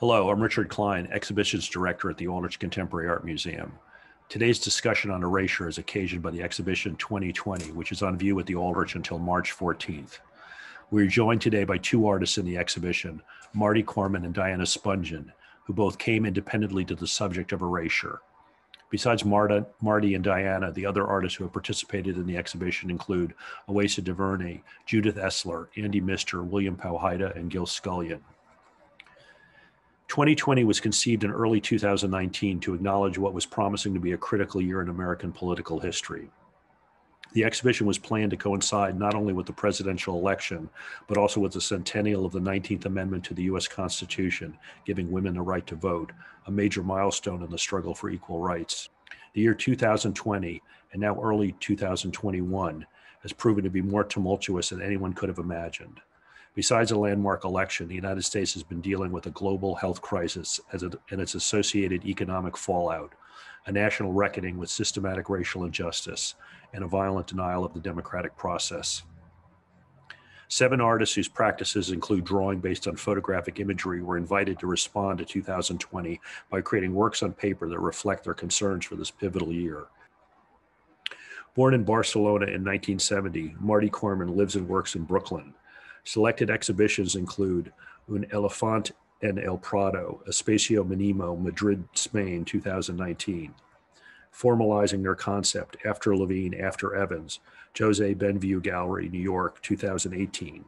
Hello, I'm Richard Klein, Exhibitions Director at the Aldrich Contemporary Art Museum. Today's discussion on erasure is occasioned by the exhibition 2020, which is on view at the Aldrich until March 14th. We're joined today by two artists in the exhibition, Marti Cormand and Diana Shpungin, who both came independently to the subject of erasure. Besides Marta, Marti and Diana, the other artists who have participated in the exhibition include Oasa DuVerney, Judith Eisler, Andy Mister, William Powhida, and Gil Scullion. 2020 was conceived in early 2019 to acknowledge what was promising to be a critical year in American political history. The exhibition was planned to coincide not only with the presidential election, but also with the centennial of the 19th Amendment to the US Constitution, giving women the right to vote, a major milestone in the struggle for equal rights. The year 2020, and now early 2021, has proven to be more tumultuous than anyone could have imagined. Besides a landmark election, the United States has been dealing with a global health crisis and its associated economic fallout, a national reckoning with systematic racial injustice, and a violent denial of the democratic process. Seven artists whose practices include drawing based on photographic imagery were invited to respond to 2020 by creating works on paper that reflect their concerns for this pivotal year. Born in Barcelona in 1970, Marti Cormand lives and works in Brooklyn. Selected exhibitions include Un Elefante en el Prado, Espacio Minimo, Madrid, Spain, 2019. Formalizing their concept, After Levine, After Evans, Josée Bienvenu Gallery, New York, 2018.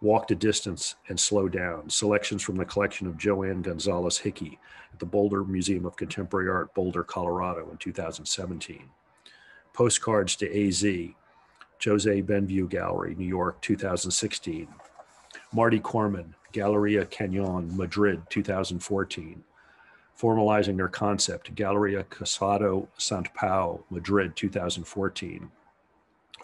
Walk a Distance and Slow Down, selections from the collection of Joanne Gonzalez Hickey at the Boulder Museum of Contemporary Art, Boulder, Colorado in 2017. Postcards to AZ, Josée Bienvenu Gallery, New York, 2016. Marti Cormand, Galleria Canyon, Madrid, 2014. Formalizing their concept, Galleria Casado Santapau, Madrid, 2014.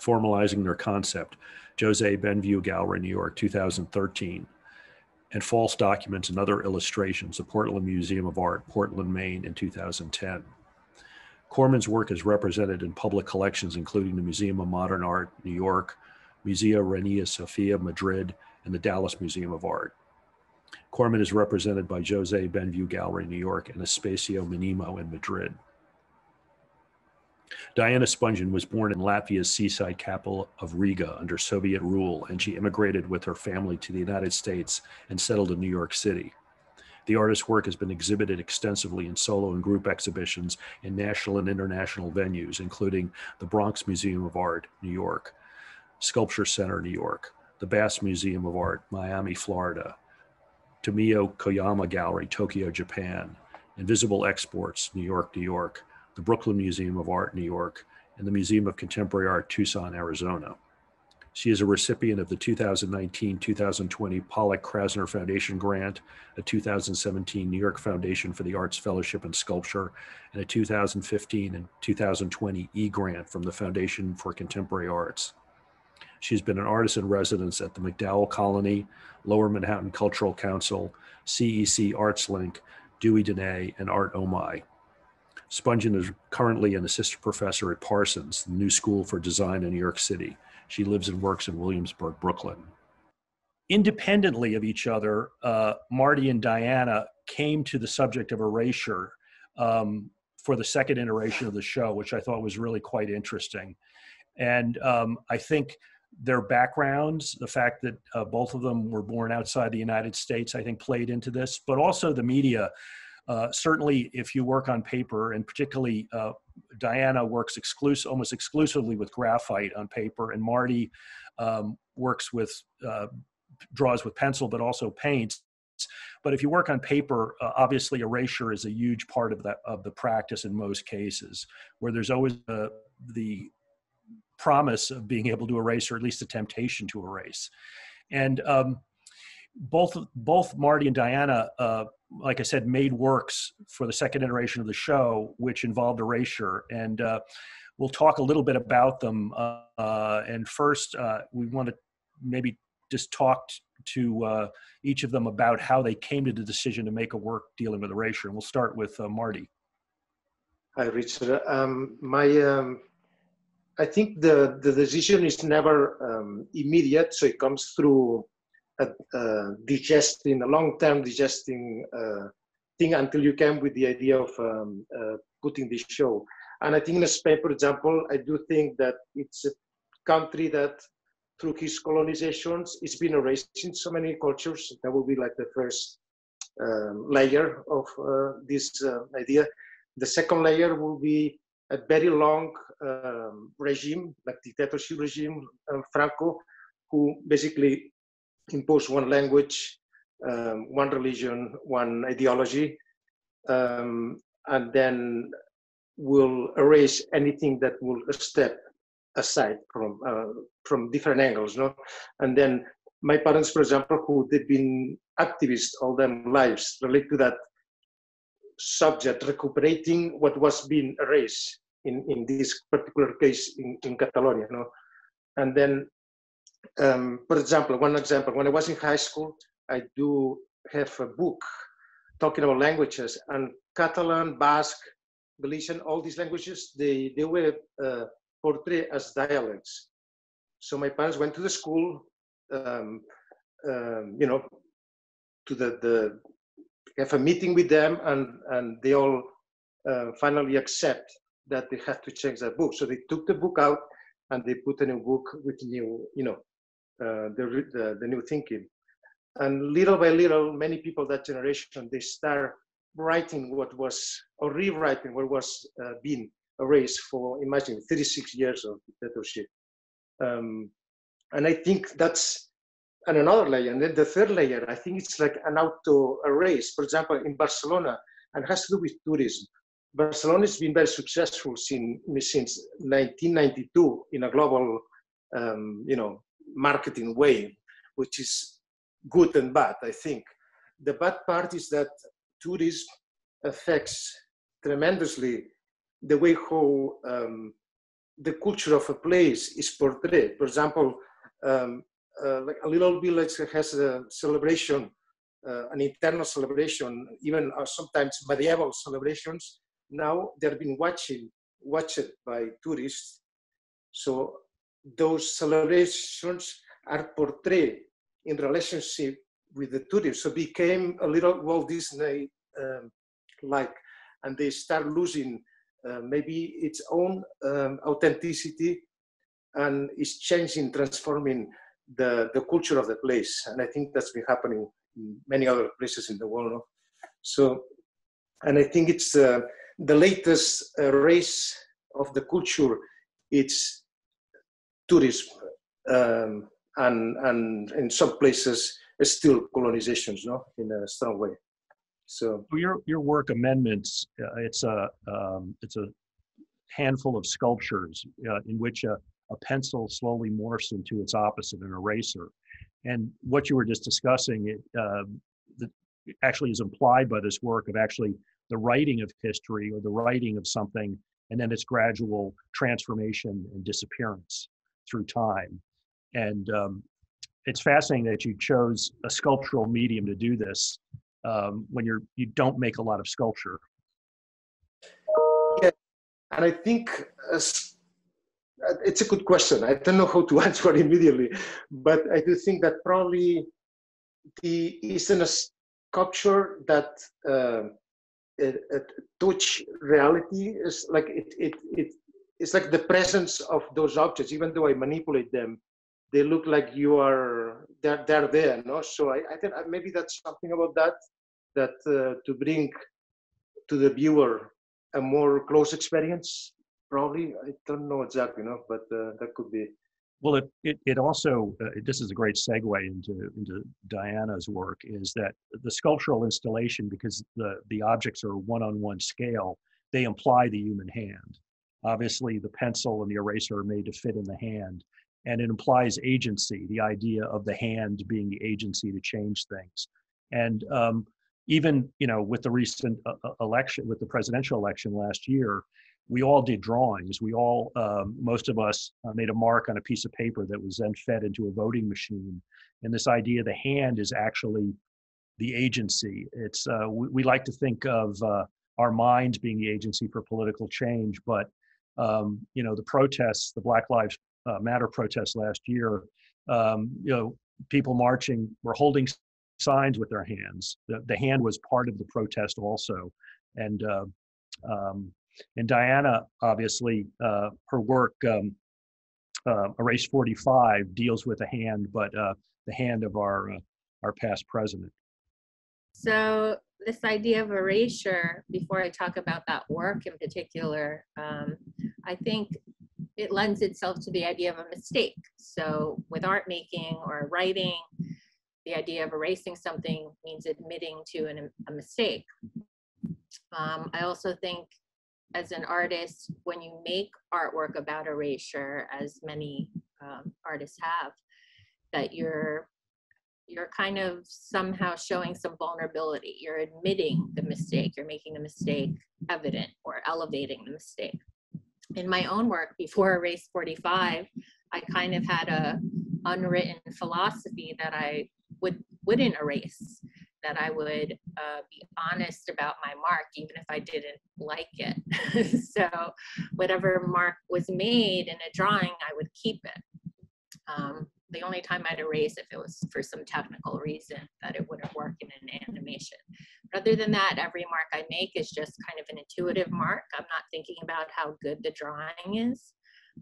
Formalizing their concept, Josée Bienvenu Gallery, New York, 2013. And False Documents and Other Illustrations, the Portland Museum of Art, Portland, Maine, in 2010. Cormand's work is represented in public collections, including the Museum of Modern Art, New York, Museo Reina Sofia, Madrid, and the Dallas Museum of Art. Cormand is represented by Josée Bienvenu Gallery, New York, and Espacio Minimo in Madrid. Diana Shpungin was born in Latvia's seaside capital of Riga under Soviet rule, and she immigrated with her family to the United States and settled in New York City. The artist's work has been exhibited extensively in solo and group exhibitions in national and international venues, including the Bronx Museum of Art, New York, Sculpture Center, New York, the Bass Museum of Art, Miami, Florida, Tomio Koyama Gallery, Tokyo, Japan, Invisible Exports, New York, New York, the Brooklyn Museum of Art, New York, and the Museum of Contemporary Art, Tucson, Arizona. She is a recipient of the 2019-2020 Pollock Krasner Foundation Grant, a 2017 New York Foundation for the Arts Fellowship in Sculpture, and a 2015 and 2020 E-Grant from the Foundation for Contemporary Arts. She's been an artist in residence at the MacDowell Colony, Lower Manhattan Cultural Council, CEC Arts Link, Dewey Danex, and Art Omi. Shpungin is currently an assistant professor at Parsons, the new school for design in New York City. She lives and works in Williamsburg, Brooklyn. Independently of each other, uh, Marti and Diana came to the subject of erasure um, for the second iteration of the show, which I thought was really quite interesting. And um, I think their backgrounds, the fact that uh, both of them were born outside the United States, I think played into this, but also the media. Uh, certainly, if you work on paper, and particularly uh, Diana works almost exclusively with graphite on paper, and Marti um, works with uh, draws with pencil, but also paints. But if you work on paper, uh, obviously erasure is a huge part of that of the practice in most cases, where there's always uh, the promise of being able to erase, or at least the temptation to erase. And um, both both Marti and Diana uh, like I said, made works for the second iteration of the show, which involved erasure. And uh, we'll talk a little bit about them. Uh, and first, uh, we want to maybe just talk to uh, each of them about how they came to the decision to make a work dealing with erasure. And we'll start with uh, Marti. Hi, Richard. Um, my, um, I think the, the decision is never um, immediate, so it comes through digesting, a long-term digesting uh, thing until you came with the idea of um, uh, putting this show. And I think in Spain, for example, I do think that it's a country that through his colonizations, it's been erasing so many cultures. That would be like the first um, layer of uh, this uh, idea. The second layer will be a very long um, regime, like the dictatorship regime, um, Franco, who basically imposed one language, um, one religion, one ideology, um, and then will erase anything that will step aside from uh, from different angles, no? And then my parents, for example, who they've been activists all their lives, relate to that subject, recuperating what was being erased in, in this particular case in, in Catalonia, no? And then, um, for example, one example, when I was in high school, I do have a book talking about languages and Catalan, Basque, Galician, all these languages, they, they were uh, portrayed as dialects. So my parents went to the school, um, um, you know, to the, the have a meeting with them, and and they all uh, finally accept that they have to change that book. So they took the book out and they put a new book with new, you know, the, the the new thinking. And little by little, many people that generation they start writing what was or rewriting what was uh, being erased for imagine 36 years of dictatorship. Um, and I think that's and another layer. And then the third layer, I think it's like an auto erase. For example, in Barcelona, and has to do with tourism. Barcelona has been very successful since, since 1992 in a global, um, you know, marketing way, which is good and bad, I think. The bad part is that tourism affects tremendously the way how um, the culture of a place is portrayed. For example, um, uh, like a little village has a celebration, uh, an internal celebration, even uh, sometimes medieval celebrations. Now they're being watching, watched by tourists. So those celebrations are portrayed in relationship with the tourists. So became a little Walt Disney um, like, and they start losing uh, maybe its own um, authenticity and is changing, transforming the, the culture of the place. And I think that's been happening in many other places in the world. So, and I think it's uh, the latest uh, race of the culture. It's tourism, um, and and in some places, still colonizations, no, in a strong way. So your your work amendments, uh, it's a um, it's a handful of sculptures uh, in which a, a pencil slowly morphs into its opposite, an eraser. And what you were just discussing, it, uh, the, actually is implied by this work of actually the writing of history or the writing of something, and then its gradual transformation and disappearance through time. And um, it's fascinating that you chose a sculptural medium to do this um, when you're you don't make a lot of sculpture. Yeah, and I think uh, it's a good question. I don't know how to answer immediately, but I do think that probably the isn't a sculpture that uh, touch reality is like it, it it it's like the presence of those objects. Even though I manipulate them, they look like you are they're they're there. No, so I I think maybe that's something about that that uh, to bring to the viewer a more close experience probably i don't know exactly know but uh, that could be well it it, it also uh, this is a great segue into into diana's work is that the sculptural installation because the the objects are one-on-one scale they imply the human hand obviously the pencil and the eraser are made to fit in the hand and it implies agency the idea of the hand being the agency to change things and um, even you know with the recent uh, uh election with the presidential election last year we all did drawings. We all, um, most of us, uh, made a mark on a piece of paper that was then fed into a voting machine. And this idea, the hand is actually the agency. It's uh, we, we, like to think of uh, our minds being the agency for political change, but um, you know the protests, the Black Lives uh, Matter protests last year, um, you know, people marching were holding signs with their hands. The, the hand was part of the protest also. And, uh, um, and Diana, obviously, uh, her work, um, uh, Erase 45, deals with a hand, but uh, the hand of our, uh, our past president. So this idea of erasure, before I talk about that work in particular, um, I think it lends itself to the idea of a mistake. So with art making or writing, the idea of erasing something means admitting to an, a mistake. Um, I also think as an artist, when you make artwork about erasure, as many um, artists have, that you're you're kind of somehow showing some vulnerability. You're admitting the mistake. You're making the mistake evident or elevating the mistake. In my own work before Erase 45, I kind of had a unwritten philosophy that I would wouldn't erase, that I would uh, be honest about my mark, even if I didn't like it. so whatever mark was made in a drawing, I would keep it. Um, the only time I'd erase if it was for some technical reason that it wouldn't work in an animation. But other than that, every mark I make is just kind of an intuitive mark. I'm not thinking about how good the drawing is.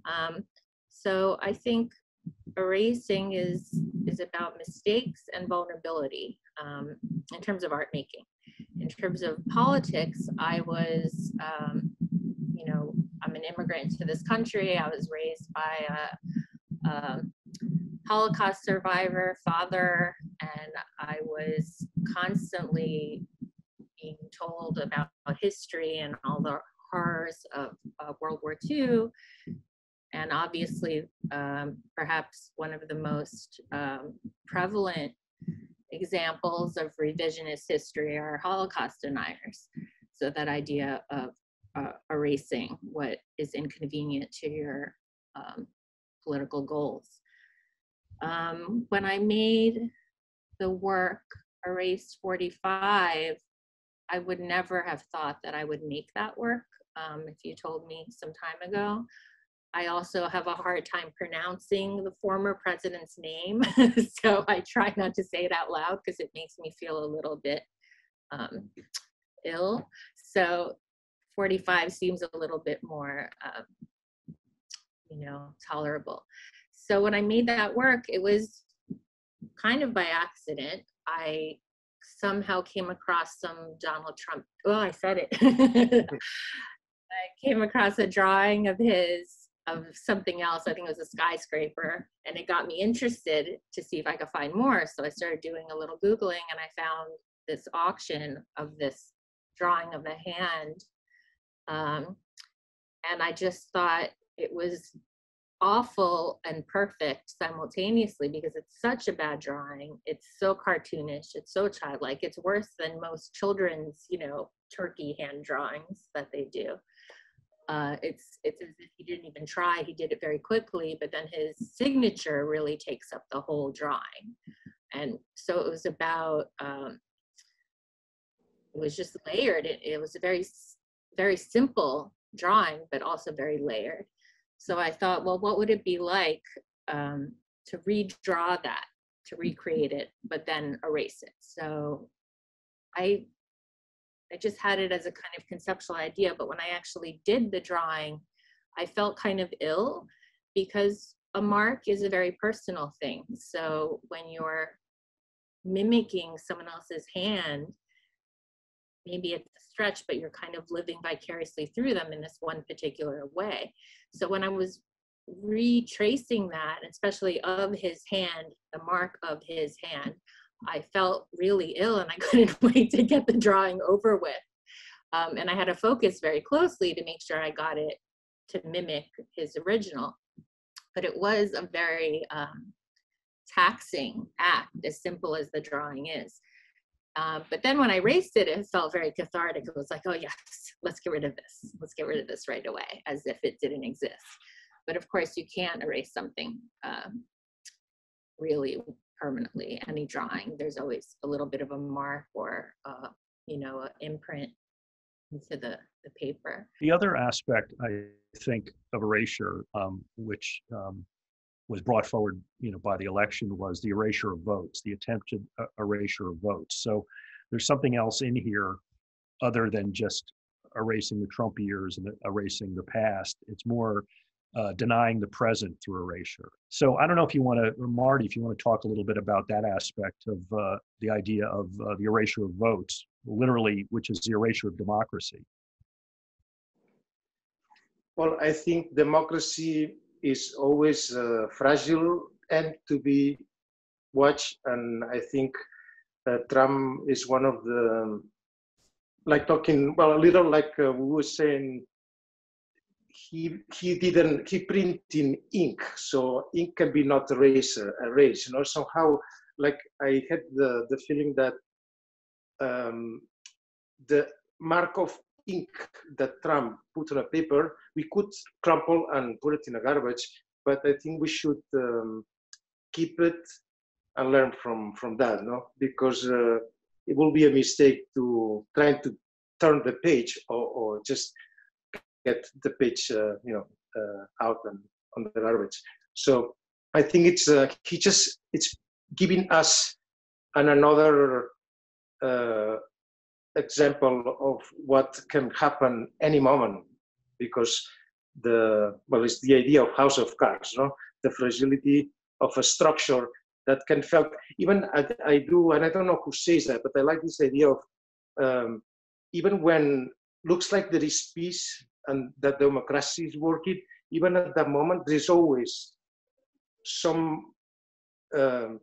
Um, so I think erasing is is about mistakes and vulnerability um, in terms of art making. In terms of politics, I was, um, you know, I'm an immigrant to this country. I was raised by a, Holocaust survivor, father, and I was constantly being told about history and all the horrors of, of World War II. And obviously, um, perhaps one of the most um, prevalent examples of revisionist history are Holocaust deniers. So that idea of uh, erasing what is inconvenient to your um, political goals. Um, when I made the work Erase 45, I would never have thought that I would make that work um, if you told me some time ago. I also have a hard time pronouncing the former president's name, so I try not to say it out loud because it makes me feel a little bit um, ill. So 45 seems a little bit more, um, you know, tolerable. So when I made that work, it was kind of by accident. I somehow came across some Donald Trump. Oh, I said it. I came across a drawing of his of something else. I think it was a skyscraper, and it got me interested to see if I could find more. So I started doing a little googling, and I found this auction of this drawing of the hand, um, and I just thought it was awful and perfect simultaneously because it's such a bad drawing. It's so cartoonish. It's so childlike. It's worse than most children's, you know, turkey hand drawings that they do. Uh, it's it's as if he didn't even try. He did it very quickly, but then his signature really takes up the whole drawing. And so it was about. Um, it was just layered. It, it was a very very simple drawing, but also very layered. So I thought, well, what would it be like um, to redraw that, to recreate it, but then erase it? So I I just had it as a kind of conceptual idea, but when I actually did the drawing, I felt kind of ill because a mark is a very personal thing. So when you're mimicking someone else's hand, maybe it's stretch, but you're kind of living vicariously through them in this one particular way. So when I was retracing that, especially of his hand, the mark of his hand, I felt really ill and I couldn't wait to get the drawing over with. Um, and I had to focus very closely to make sure I got it to mimic his original. But it was a very um, taxing act, as simple as the drawing is. Um, but then when I raced it, it felt very cathartic. It was like, oh yes, let's get rid of this. Let's get rid of this right away, as if it didn't exist. But of course, you can't erase something um, really permanently. Any drawing, there's always a little bit of a mark or, uh, you know, an imprint into the, the paper. The other aspect, I think, of erasure, um, which um, was brought forward, you know, by the election was the erasure of votes, the attempted uh, erasure of votes. So there's something else in here other than just erasing the Trump years and erasing the past. It's more uh, denying the present through erasure. So I don't know if you want to, Marti, if you want to talk a little bit about that aspect of uh, the idea of uh, the erasure of votes, literally, which is the erasure of democracy. Well, I think democracy is always uh, fragile and to be watched, and I think uh, Trump is one of the like talking well a little like uh, we were saying he he didn't he print in ink so ink can be not erased erased you know? Somehow like i had the the feeling that um, the mark of ink that trump put on a paper we could crumple and put it in a garbage but i think we should um, keep it and learn from from that no because uh, it will be a mistake to trying to turn the page or, or just get the page, uh, you know, uh, out and on the garbage. So I think it's uh, he just it's giving us an another uh, example of what can happen any moment because the well it's the idea of house of cards no? The fragility of a structure that can felt even I, I do and i don't know who says that but i like this idea of um, even when looks like there is peace and that democracy is working, even at that moment, there's always some um,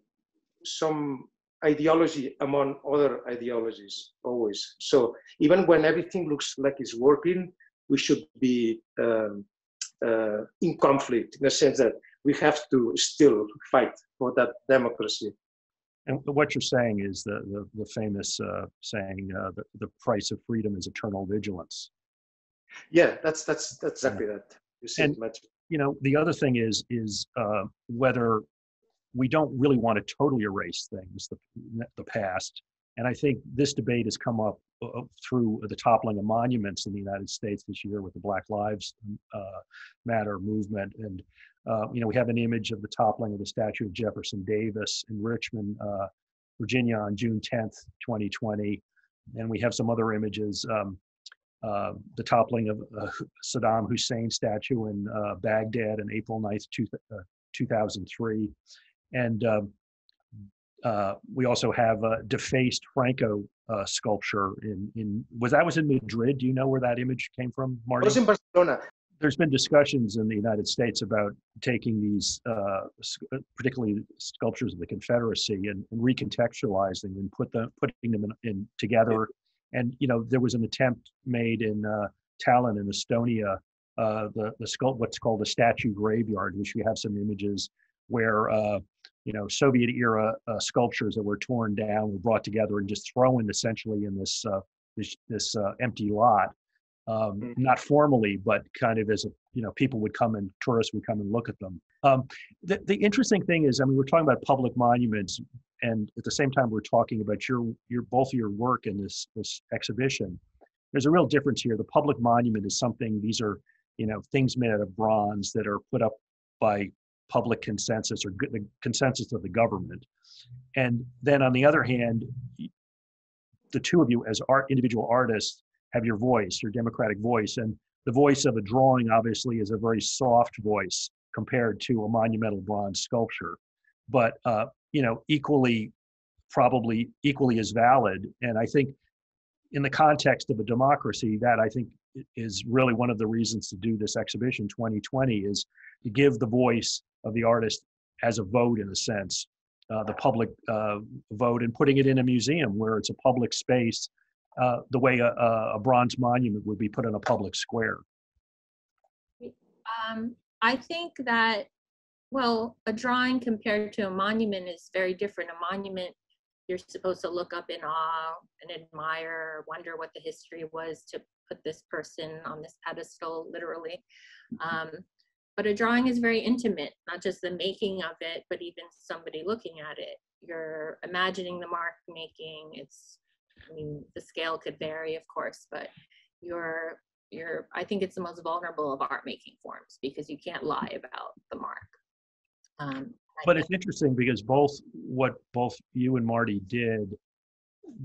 some ideology among other ideologies, always. So even when everything looks like it's working, we should be um, uh, in conflict in the sense that we have to still fight for that democracy. And what you're saying is the the, the famous uh, saying, uh, the, "The price of freedom is eternal vigilance." Yeah, that's that's that's exactly yeah. that. You see and, much. You know, the other thing is is uh, whether we don't really want to totally erase things, the the past. And I think this debate has come up uh, through the toppling of monuments in the United States this year with the Black Lives uh, Matter movement. And, uh, you know, we have an image of the toppling of the statue of Jefferson Davis in Richmond, uh, Virginia on June 10th, 2020. And we have some other images. Um, uh, the toppling of uh, Saddam Hussein statue in uh, Baghdad on April 9th, two, 2003. And um, uh, we also have a defaced Franco uh, sculpture in, in, was that was in Madrid? Do you know where that image came from, Marti? It was in Barcelona. There's been discussions in the United States about taking these, particularly sculptures of the Confederacy, and, and recontextualizing and put them, putting them in, in together and you know, there was an attempt made in uh, Tallinn in Estonia, uh, the the sculpt what's called a statue graveyard, which we have some images where uh, you know Soviet era uh, sculptures that were torn down were brought together and just thrown essentially in this uh, this this uh, empty lot. Um, mm-hmm. Not formally, but kind of as a you know people would come and tourists would come and look at them. Um, the, the interesting thing is, I mean, we're talking about public monuments and at the same time we're talking about your your both your work in this this exhibition there's a real difference here the public monument is something these are you know things made out of bronze that are put up by public consensus or the consensus of the government. And then on the other hand the two of you as art individual artists have your voice your democratic voice. And the voice of a drawing obviously is a very soft voice compared to a monumental bronze sculpture. But uh, you know equally probably equally as valid. And i think in the context of a democracy that i think is really one of the reasons to do this exhibition 2020 is to give the voice of the artist as a vote in a sense uh, the public uh, vote and putting it in a museum where it's a public space uh, the way a, a, bronze monument would be put in a public square um, i think that well, a drawing compared to a monument is very different. A monument, you're supposed to look up in awe and admire, wonder what the history was to put this person on this pedestal, literally. Um, but a drawing is very intimate, not just the making of it, but even somebody looking at it. You're imagining the mark making. It's, I mean, the scale could vary, of course, but you're, you're, I think it's the most vulnerable of art making forms because you can't lie about the mark. Um, But it's interesting because both what both you and Marti did,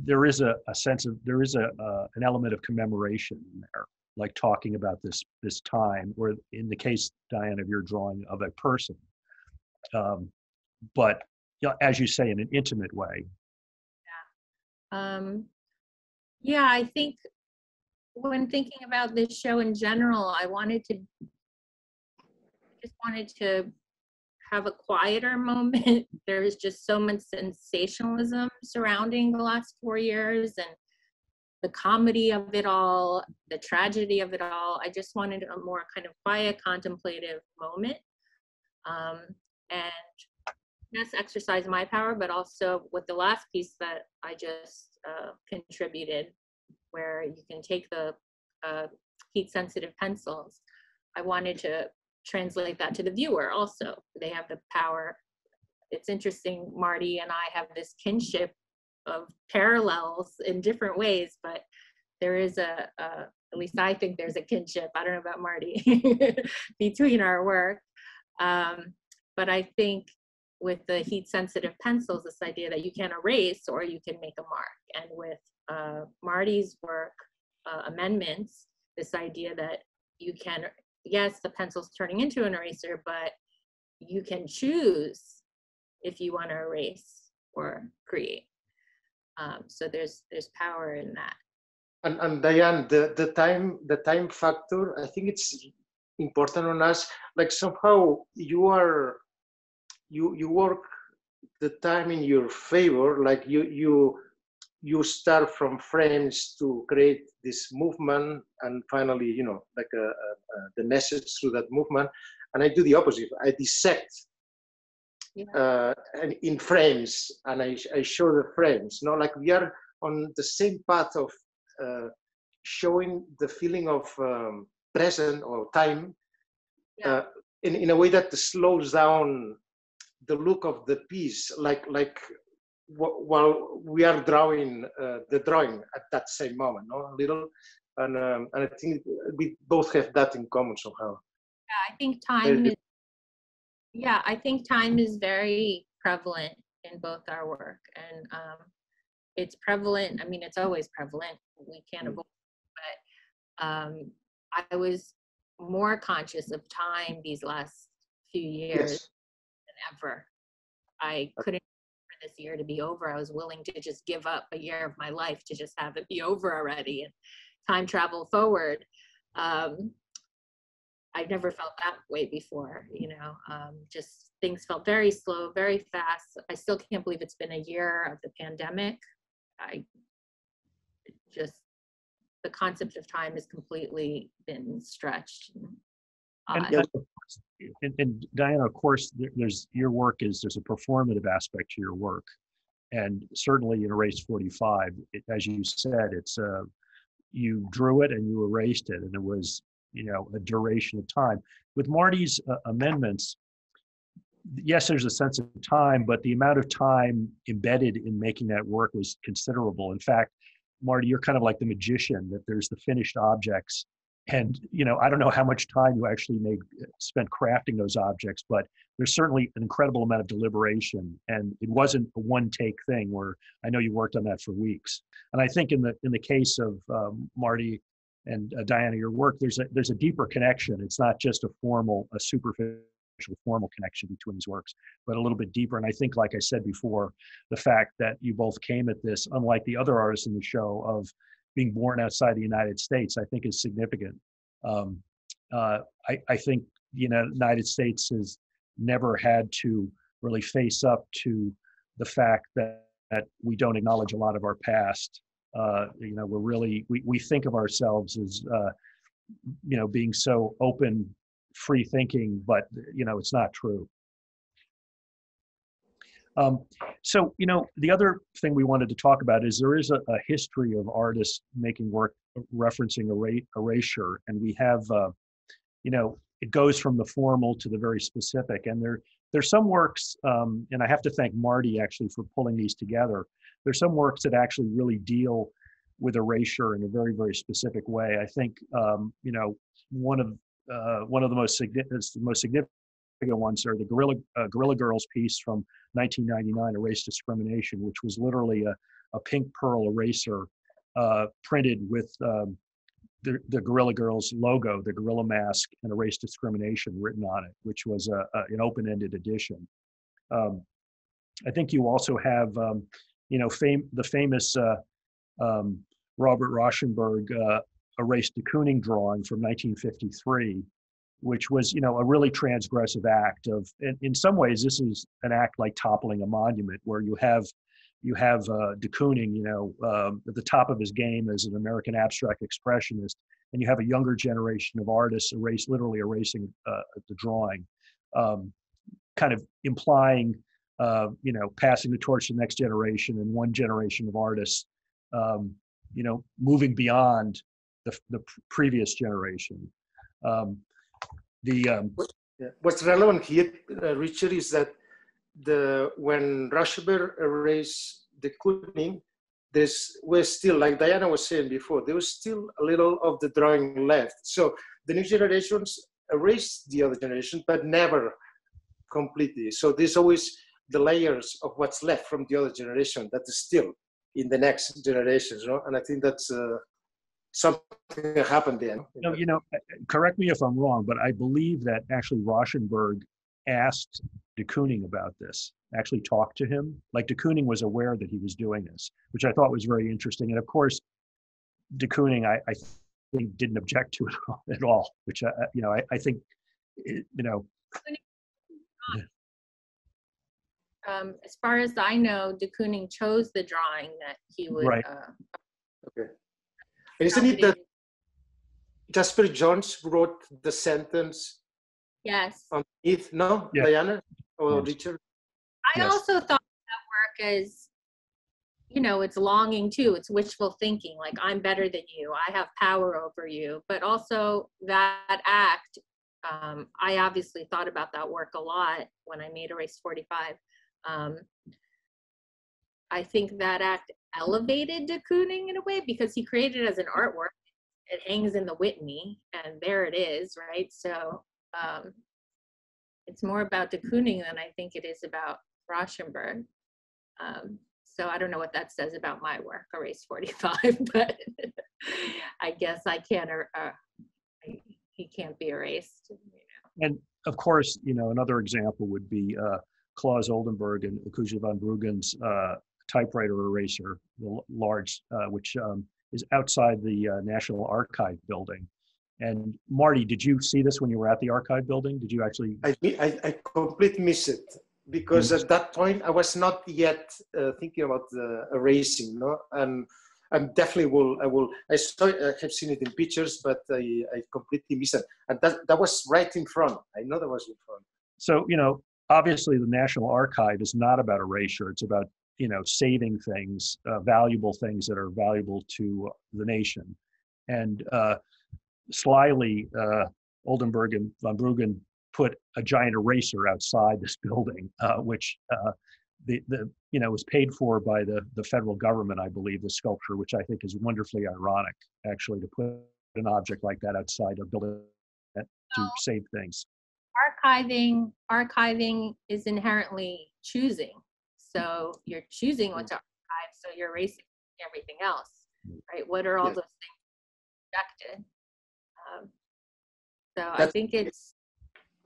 there is a, a sense of there is a uh, an element of commemoration in there, like talking about this this time. or in the case Diane of your drawing of a person, um, but you know, as you say, in an intimate way. Um, yeah, I think when thinking about this show in general, I wanted to just wanted to have a quieter moment. There is just so much sensationalism surrounding the last four years and the comedy of it all, the tragedy of it all. I just wanted a more kind of quiet, contemplative moment. Um, and yes, exercise my power, but also with the last piece that I just uh, contributed, where you can take the uh, heat sensitive pencils. I wanted to translate that to the viewer also. They have the power. It's interesting, Marti and I have this kinship of parallels in different ways, but there is a, a at least I think there's a kinship. I don't know about Marti between our work. Um, but I think with the heat sensitive pencils, this idea that you can erase or you can make a mark. And with uh, Marti's work, uh, amendments, this idea that you can, yes, the pencil's turning into an eraser, but you can choose if you want to erase or create. Um, so there's there's power in that. And, and Diane, the, the time the time factor, I think it's important on us. Like somehow you are you you work the time in your favor. Like you you you start from frames to create this movement, and finally, you know, like a, a, a, the message through that movement. And I do the opposite. I dissect. Uh, and in frames, and I, I show the frames. No, like we are on the same path of uh, showing the feeling of um, present or time Yeah. uh, in, in a way that slows down the look of the piece, like like wh- while we are drawing uh, the drawing at that same moment, no, a little, and um, and I think we both have that in common somehow. Yeah, I think time is, yeah, I think time is very prevalent in both our work. And um, it's prevalent, I mean, it's always prevalent. We can't Mm. avoid it. But um, I was more conscious of time these last few years Yes. than ever. I couldn't wait for this year to be over. I was willing to just give up a year of my life to just have it be over already and time travel forward. Um, I've never felt that way before, you know. Um, just things felt very slow, very fast. I still can't believe it's been a year of the pandemic. I just the concept of time has completely been stretched. And, Uh, and, and, and Diana, of course, there's your work is there's a performative aspect to your work, and certainly in Erase 45, it, as you said, it's uh, you drew it and you erased it, and it was you know a duration of time. With Marti's uh, amendments, yes, there's a sense of time, but the amount of time embedded in making that work was considerable. In fact, Marti, you're kind of like the magician that there's the finished objects and you know i don't know how much time you actually made spent crafting those objects but there's certainly an incredible amount of deliberation and it wasn't a one take thing where i know you worked on that for weeks and i think in the in the case of um, marti and uh, diana your work there's a there's a deeper connection it's not just a formal a superficial formal connection between these works but a little bit deeper and i think like i said before the fact that you both came at this unlike the other artists in the show of being born outside the United States, I think is significant. Um, uh, I, I, think the United States has never had to really face up to the fact that, that we don't acknowledge a lot of our past. Uh, you know, we're really, we, we think of ourselves as, uh, you know, being so open, free thinking, but, you know, it's not true. Um, so, you know, the other thing we wanted to talk about is there is a, a history of artists making work referencing era- erasure, and we have, uh, you know, it goes from the formal to the very specific. And there, there's some works, um, and I have to thank Marti actually for pulling these together. There's some works that actually really deal with erasure in a very, very specific way. I think, um, you know, one of uh, one of the most significant, most significant ones are the Guerrilla, uh, Guerrilla Girls piece from 1999, Erase Discrimination, which was literally a, a pink pearl eraser uh, printed with um, the, the Guerrilla Girls logo, the Gorilla mask, and Erase Discrimination written on it, which was a, a, an open-ended edition. Um, I think you also have, um, you know, fame, the famous uh, um, Robert Rauschenberg uh, erased de Kooning drawing from 1953, which was, you know, a really transgressive act of, in, in some ways, this is an act like toppling a monument where you have, you have uh, de Kooning, you know, um, at the top of his game as an American abstract expressionist, and you have a younger generation of artists erase, literally erasing uh, the drawing, um, kind of implying, uh, you know, passing the torch to the next generation and one generation of artists, um, you know, moving beyond the, the previous generation. Um, the um. What's relevant here, uh, Richard, is that the when Rauschenberg erased de Kooning, there's was still like Diana was saying before, there was still a little of the drawing left. So the new generations erased the other generation, but never completely. So there's always the layers of what's left from the other generation that is still in the next generations, you know? and I think that's uh, something that happened then. No, you know, uh, uh, correct me if I'm wrong, but I believe that actually Rauschenberg asked de Kooning about this, actually talked to him. Like de Kooning was aware that he was doing this, which I thought was very interesting. And of course, de Kooning, I, I think, didn't object to it at all, which, I, you know, I, I think, you know. Um, as far as I know, de Kooning chose the drawing that he would. Right. Uh, Okay. Isn't it that Jasper Johns wrote the sentence Yes. on it? No, Yeah. Diana or Yes. Richard? I Yes. also thought that work is, you know, it's longing too. It's wishful thinking, like I'm better than you. I have power over you. But also that act, um, I obviously thought about that work a lot when I made Erase 45. Um, I think that act elevated de Kooning in a way because he created it as an artwork. It hangs in the Whitney, and there it is, right? So um, it's more about de Kooning than I think it is about Rauschenberg. Um, so I don't know what that says about my work, Erase 45, but I guess I can't, er- uh, he can't be erased. You know. And of course, you know, another example would be uh, Claes Oldenburg and Coosje van Bruggen's uh, typewriter eraser, the large, uh, which um, is outside the uh, National Archive building. And Marti, did you see this when you were at the archive building? Did you actually? I, I, I completely miss it because at that point I was not yet uh, thinking about the erasing, no? And I definitely will, I will, I saw, I have seen it in pictures, but I, I completely miss it. And that, that was right in front. I know that was in front. So, you know, obviously the National Archive is not about erasure. It's about, you know, saving things, uh, valuable things that are valuable to the nation. And uh, slyly, uh, Oldenburg and van Bruggen put a giant eraser outside this building, uh, which uh, the, the, you know, was paid for by the, the federal government, I believe, the sculpture, which I think is wonderfully ironic, actually, to put an object like that outside a building to save things. Archiving, archiving is inherently choosing. So you're choosing what to archive, so you're erasing everything else, right? What are all Yeah. those things rejected? Um, so I think it's,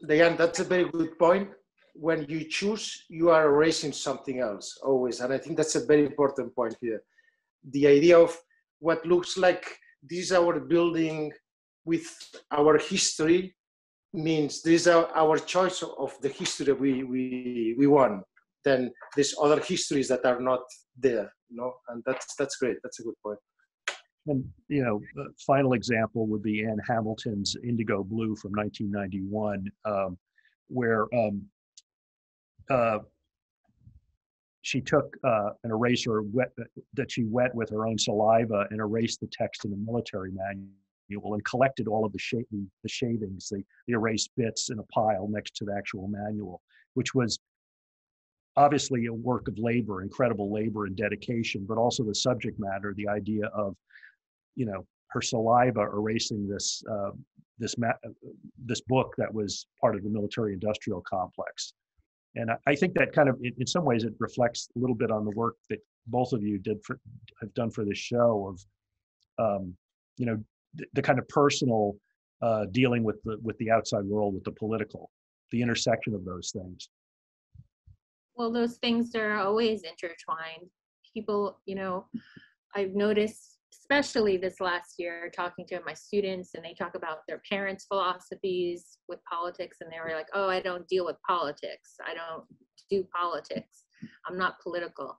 Diane, that's a very good point. When you choose, you are erasing something else always. And I think that's a very important point here. The idea of what looks like this is our building with our history means this is our, choice of the history we, we, we want. Then there's other histories that are not there, you know, and that's, that's great. That's a good point. And you know, final example would be Ann Hamilton's Indigo Blue from 1991, um, where um, uh, she took uh, an eraser wet, that she wet with her own saliva and erased the text in the military manual and collected all of the, sha- the, shavings, the, the erased bits in a pile next to the actual manual, which was obviously a work of labor, incredible labor and dedication, but also the subject matter, the idea of you know her saliva erasing this uh, this ma- this book that was part of the military industrial complex. And I, I think that kind of, in, in, some ways, it reflects a little bit on the work that both of you did for have done for this show of, um, you know, the, kind of personal uh, dealing with the with the outside world, with the political, the intersection of those things. Well, those things are always intertwined. People, you know, I've noticed especially this last year talking to my students and they talk about their parents philosophies with politics and they were like oh i don't deal with politics i don't do politics i'm not political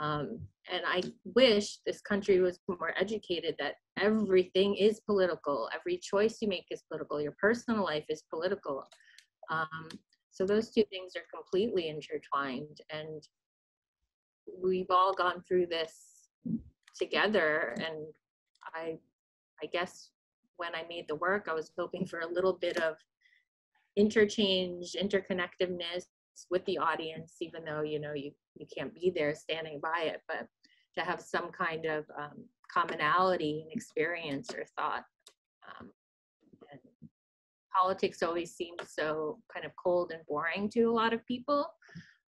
um, and i wish this country was more educated that everything is political. Every choice you make is political. Your personal life is political. Um, so those two things are completely intertwined and we've all gone through this together and i i guess when i made the work i was hoping for a little bit of interchange interconnectedness with the audience even though you know you you can't be there standing by it but to have some kind of um, commonality and experience or thought um, politics always seems so kind of cold and boring to a lot of people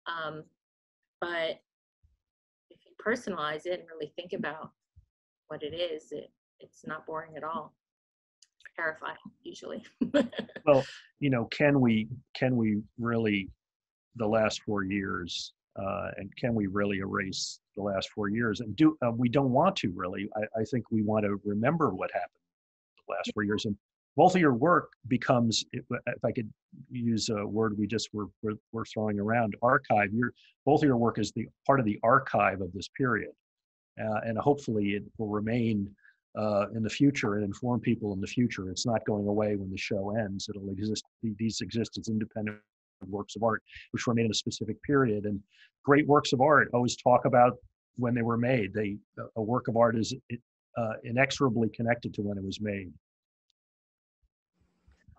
um, but if you personalize it and really think about what it is, it, it's not boring at all. Terrifying usually. well, you know, can we can we really the last four years uh, and can we really erase the last four years? And do uh, we don't want to really? I, I think we want to remember what happened the last four years and both of your work becomes if i could use a word we just were, were, were throwing around archive your both of your work is the part of the archive of this period uh, and hopefully it will remain uh, in the future and inform people in the future it's not going away when the show ends it'll exist these exist as independent works of art which were made in a specific period. And great works of art always talk about when they were made. They a work of art is uh, inexorably connected to when it was made.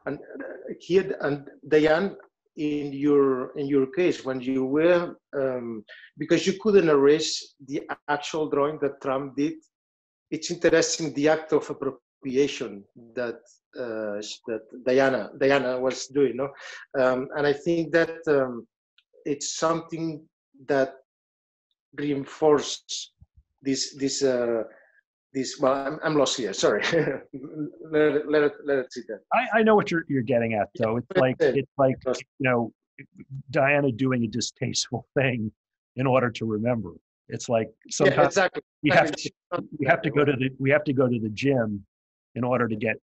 And uh, here, and Diane, in your in your case, when you were um, because you couldn't erase the actual drawing that Trump did, it's interesting the act of appropriation that uh, that Diana Diana was doing, no? Um, and I think that um, it's something that reinforces this this uh, these well i'm, I'm lost here sorry. Let, it, let it let it sit there. I, I know what you're you're getting at though. It's like it's like you know diana doing a distasteful thing in order to remember. It's like sometimes yeah, exactly. we have to we have to go to the we have to go to the gym in order to get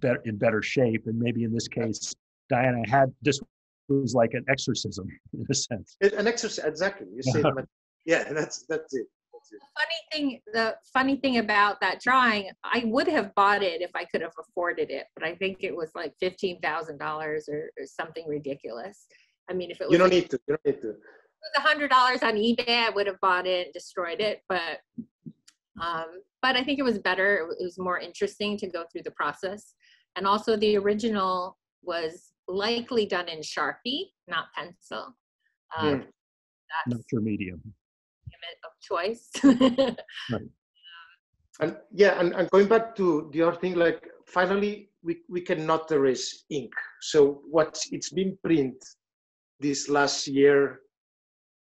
better in better shape and maybe in this case diana had this was like an exorcism in a sense. An exorcism exactly you say yeah that's that's it the funny thing the funny thing about that drawing i would have bought it if i could have afforded it but i think it was like $15000 or, or something ridiculous. I mean if it was you don't like, need to you don't need to. It was a hundred dollars on ebay i would have bought it and destroyed it but um but i think it was better it was more interesting to go through the process and also the original was likely done in sharpie not pencil um, yeah. not your medium of choice. right. And yeah, and, and going back to the other thing, like finally we, we cannot erase ink. So what it's been print this last year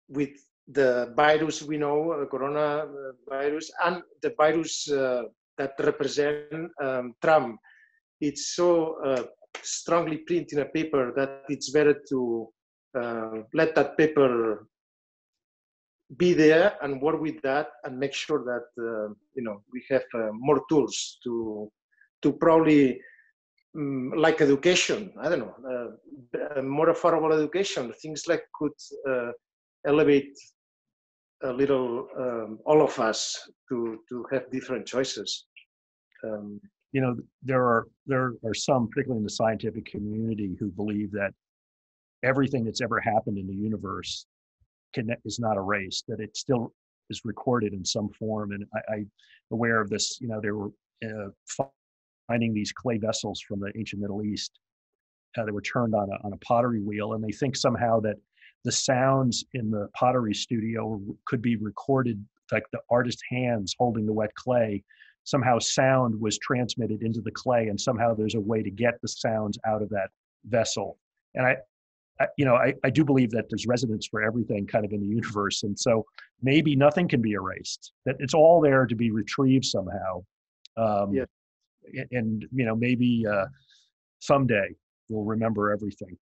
with the virus we know, uh, corona virus, and the virus uh, that represent um, Trump, it's so uh, strongly printed in a paper that it's better to uh, let that paper be there and work with that and make sure that uh, you know we have uh, more tools to to probably um, like education i don't know more affordable education things like could elevate a little um, all of us to to have different choices. Um, you know there are there are some particularly in the scientific community who believe that everything that's ever happened in the universe connect is not erased that it still is recorded in some form. And I, i'm aware of this you know they were uh, finding these clay vessels from the ancient middle east uh, that were turned on a, on a pottery wheel and they think somehow that the sounds in the pottery studio could be recorded like the artist's hands holding the wet clay. Somehow sound was transmitted into the clay and somehow there's a way to get the sounds out of that vessel. And i, I you know I, I do believe that there's resonance for everything kind of in the universe and so maybe nothing can be erased that it's all there to be retrieved somehow. Um, Yeah. and, you know maybe uh, someday we'll remember everything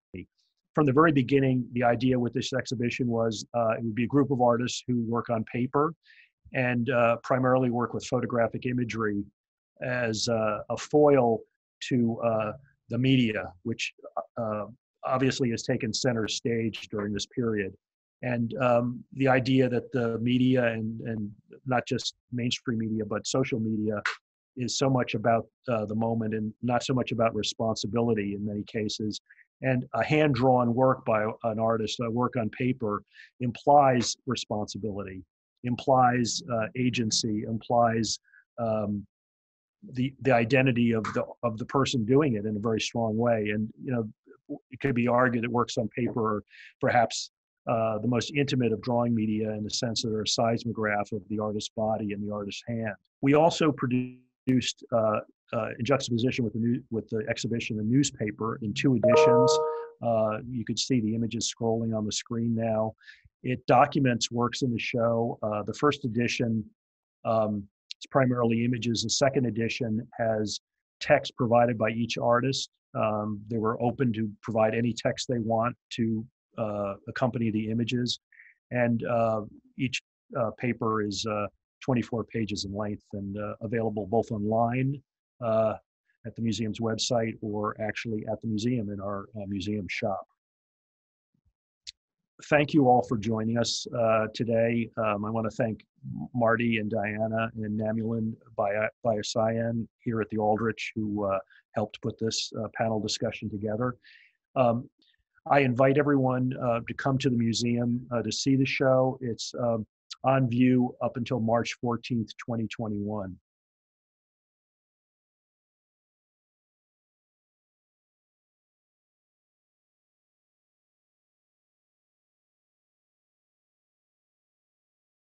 from the very beginning, the idea with this exhibition was uh, it would be a group of artists who work on paper and uh, primarily work with photographic imagery as uh, a foil to uh, the media, which uh, obviously has taken center stage during this period. And um, the idea that the media and, and not just mainstream media, but social media is so much about uh, the moment and not so much about responsibility in many cases and a hand drawn work by an artist, a work on paper, implies responsibility, implies uh, agency, implies um, the the identity of the of the person doing it in a very strong way. And you know, it could be argued that works on paper are perhaps uh, the most intimate of drawing media in the sense that they're a seismograph of the artist's body and the artist's hand. We also produced uh, uh, in juxtaposition with the new, with the exhibition, the newspaper in two editions. Uh, you could see the images scrolling on the screen now. It documents works in the show. Uh, the first edition um, is primarily images. The second edition has text provided by each artist. Um, they were open to provide any text they want to uh, accompany the images, and uh, each uh, paper is 24 pages in length and available both online uh, at the museum's website or actually at the museum in our uh, museum shop. Thank you all for joining us uh, today. Um, I want to thank Marti and Diana and Namulin Biasayan here at the Aldrich who uh, helped put this uh, panel discussion together. Um, I invite everyone uh, to come to the museum to see the show. It's um, on view up until March 14th, 2021.